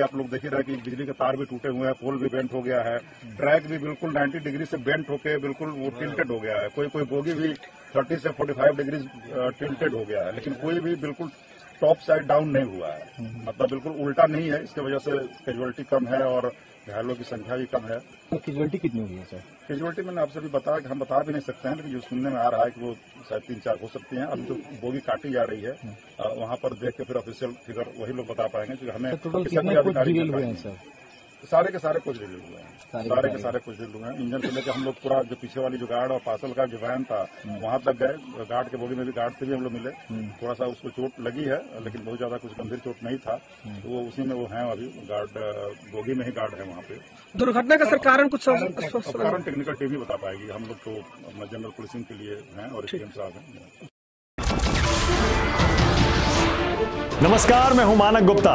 आप लोग देख रहे हैं कि बिजली के तार भी टूटे हुए हैं, पोल भी बेंट हो गया है ट्रैक भी बिल्कुल 90 डिग्री से बेंट होके बिल्कुल वो टिल्टेड हो गया है। कोई कोई बोगी भी 30 से 45 डिग्री टिल्टेड हो गया है, लेकिन कोई भी बिल्कुल टॉप साइड डाउन नहीं हुआ है। मतलब बिल्कुल उल्टा नहीं है इसके वजह से कैजुअलिटी कम है और घायलों की संख्या भी कम है। तो कैजुअलिटी कितनी हुई है सर कैजुअलिटी मैंने आपसे भी बताया कि हम बता भी नहीं सकते हैं लेकिन जो सुनने में आ रहा है कि वो शायद तीन चार हो सकती हैं। अब जो बोगी काटी जा रही है। अ, वहाँ पर देख के फिर ऑफिशियल फिगर वही लोग बता पाएँगे क्योंकि हमें टोटल कितने हुए हैं। सर सारे के सारे कुछ डिटेल हुए हैं। सारे के सारे के सारे। डिटेल हुए हैं। इंजन से लेकर हम लोग पूरा जो पीछे वाली जो गार्ड और पार्सल का जो वैन था वहाँ तक गए। गार्ड के बोगी में भी गार्ड से भी हम लोग मिले। थोड़ा सा उसको चोट लगी है लेकिन बहुत ज़्यादा कुछ गंभीर चोट नहीं था। तो वो उसी में वो है अभी। गार्ड बोगी में ही गार्ड है वहाँ पे। दुर्घटना का सर कारण कुछ कारण टेक्निकल टीम ही बता पाएगी। हम लोग तो अपना जनरल पुलिसिंग के लिए हैं और साहब हैं। नमस्कार मैं हूँ मानक गुप्ता।